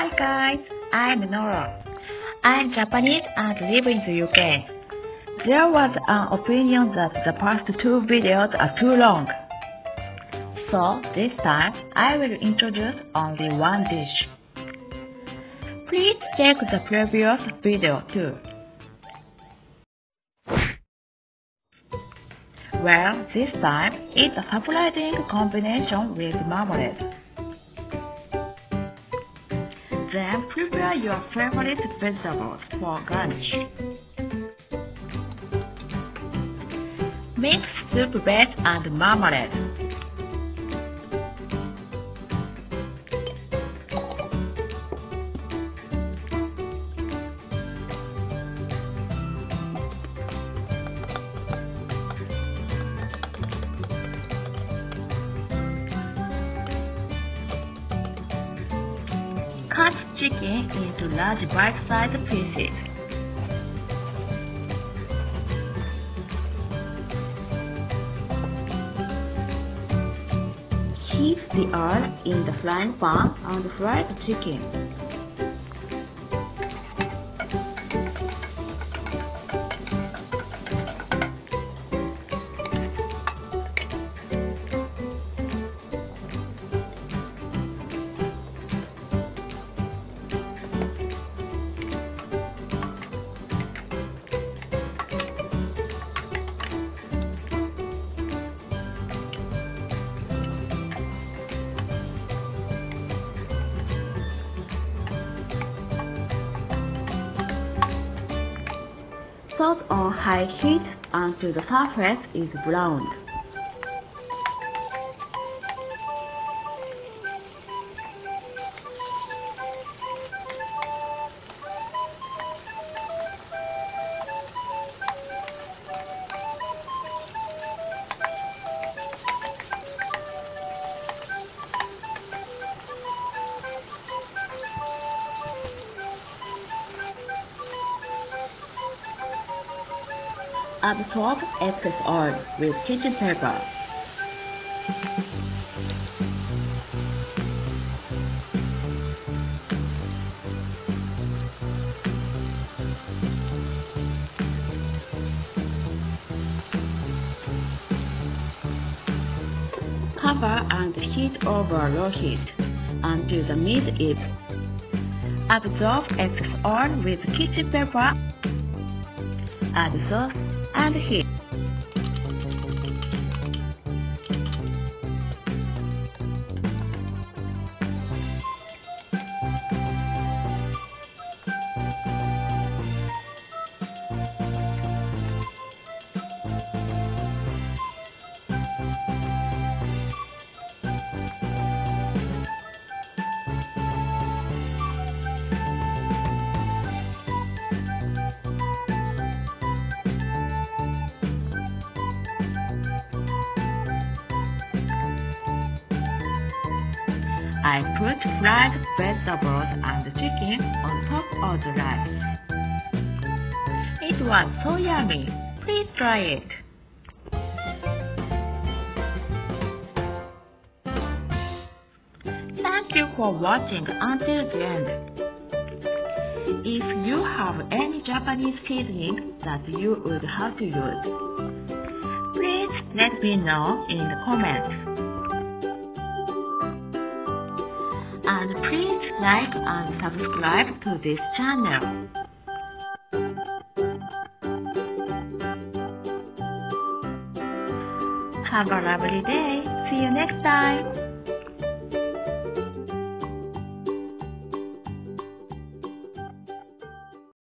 Hi guys, I'm Nora. I'm Japanese and live in the UK. There was an opinion that the past two videos are too long. So this time I will introduce only one dish. Please check the previous video too. Well, this time it's a surprising combination with marmalade. Then prepare your favorite vegetables for garnish. Mix soup base and marmalade. Chicken eh? into large bite-sized pieces. Heat the oil in the frying pan and fry the chicken. Salt on high heat until the surface is browned. Absorb excess oil with kitchen paper. Cover and heat over low heat until the meat is. Absorb excess oil with kitchen paper. Add sauce and heat. I put fried vegetables and chicken on top of the rice. It was so yummy. Please try it. Thank you for watching until the end. If you have any Japanese seasoning that you would have to use, please let me know in the comments. And please like and subscribe to this channel. Have a lovely day. See you next time.